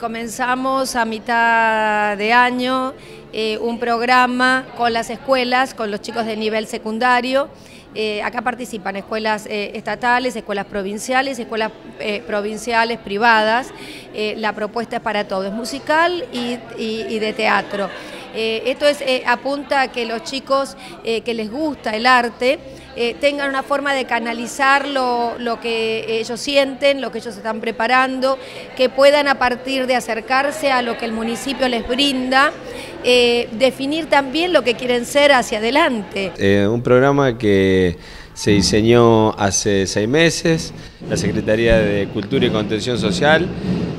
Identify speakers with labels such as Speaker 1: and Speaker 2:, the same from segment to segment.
Speaker 1: Comenzamos a mitad de año eh, un programa con las escuelas, con los chicos de nivel secundario. Eh, acá participan escuelas eh, estatales, escuelas provinciales, escuelas provinciales privadas. la propuesta es para todo, es musical y de teatro. esto es, apunta a que los chicos que les gusta el arte eh, tengan una forma de canalizar lo, que ellos sienten, lo que ellos están preparando, que puedan a partir de acercarse a lo que el municipio les brinda, eh, definir también lo que quieren ser hacia adelante.
Speaker 2: Eh, un programa que se diseñó hace seis meses, la Secretaría de Cultura y Contención Social,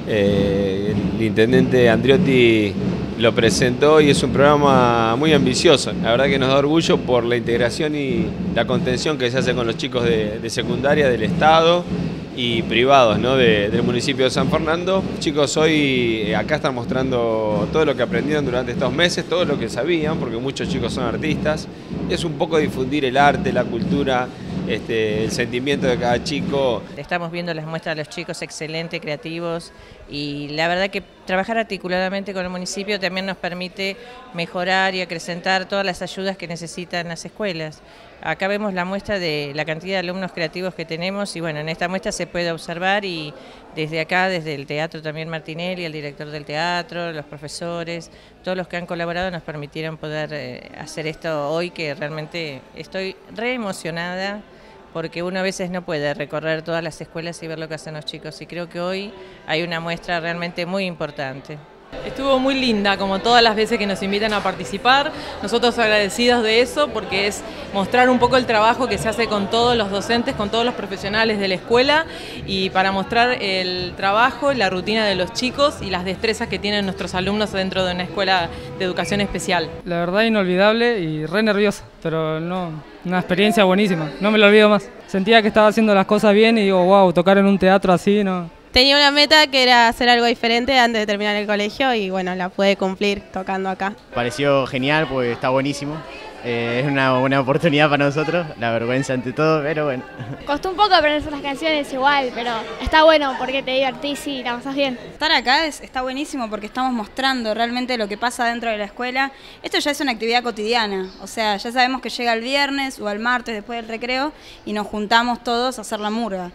Speaker 2: el intendente Andriotti lo presentó y es un programa muy ambicioso. La verdad que nos da orgullo por la integración y la contención que se hace con los chicos de, secundaria del Estado y privados ¿no? del municipio de San Fernando. Chicos, hoy eh, acá están mostrando todo lo que aprendieron durante estos meses, todo lo que sabían, porque muchos chicos son artistas. Es un poco difundir el arte, la cultura, este, el sentimiento de cada chico.
Speaker 3: Estamos viendo las muestras de los chicos excelentes, creativos y la verdad que trabajar articuladamente con el municipio también nos permite mejorar y acrecentar todas las ayudas que necesitan las escuelas. Acá vemos la muestra de la cantidad de alumnos creativos que tenemos y bueno, en esta muestra se puede observar y desde acá, desde el teatro también Martinelli, el director del teatro, los profesores, todos los que han colaborado nos permitieron poder eh, hacer esto hoy que realmente estoy re emocionada porque uno a veces no puede recorrer todas las escuelas y ver lo que hacen los chicos y creo que hoy hay una muestra realmente muy importante.
Speaker 4: Estuvo muy linda, como todas las veces que nos invitan a participar. Nosotros agradecidos de eso porque es mostrar un poco el trabajo que se hace con todos los docentes, con todos los profesionales de la escuela y para mostrar el trabajo, la rutina de los chicos y las destrezas que tienen nuestros alumnos dentro de una escuela de educación especial.
Speaker 5: La verdad inolvidable y re nerviosa, pero no, una experiencia buenísima, no me lo olvido más. Sentía que estaba haciendo las cosas bien y digo, wow, tocar en un teatro así, no,
Speaker 6: Tenía una meta que era hacer algo diferente antes de terminar el colegio y bueno, la pude cumplir tocando acá.
Speaker 7: Pareció genial porque está buenísimo. Eh, es una buena oportunidad para nosotros, la vergüenza ante todo, pero bueno.
Speaker 8: Costó un poco aprender las canciones igual, pero está bueno porque te divertís y la pasás bien.
Speaker 9: Estar acá está buenísimo porque estamos mostrando realmente lo que pasa dentro de la escuela. Esto ya es una actividad cotidiana, o sea, ya sabemos que llega el viernes o el martes después del recreo y nos juntamos todos a hacer la murga.